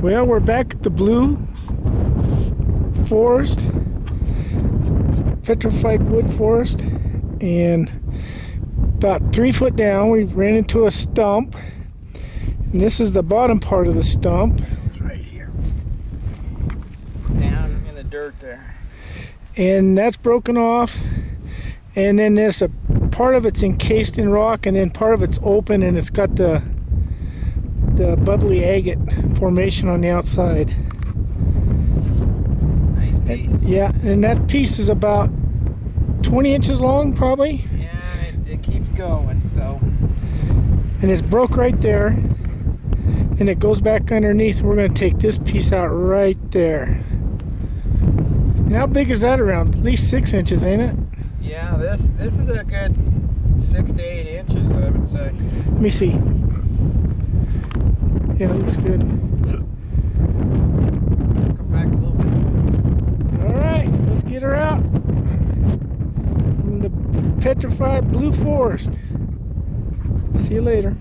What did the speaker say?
Well, we're back at the Blue Forest, petrified wood forest, and about three foot down, we ran into a stump. And this is the bottom part of the stump. It's right here. Down in the dirt there. And that's broken off. And then there's a part of it's encased in rock, and then part of it's open, and it's got the the bubbly agate formation on the outside. Nice piece. Yeah, and that piece is about 20 inches long, probably. Yeah, it, it keeps going, so. And it's broke right there. And it goes back underneath, and we're going to take this piece out right there. And how big is that around? At least six inches, ain't it? Yeah, this this is a good six to eight inches, I would say. Let me see. Yeah, it looks good. Come back a little bit. All right, let's get her out from the petrified blue forest. See you later.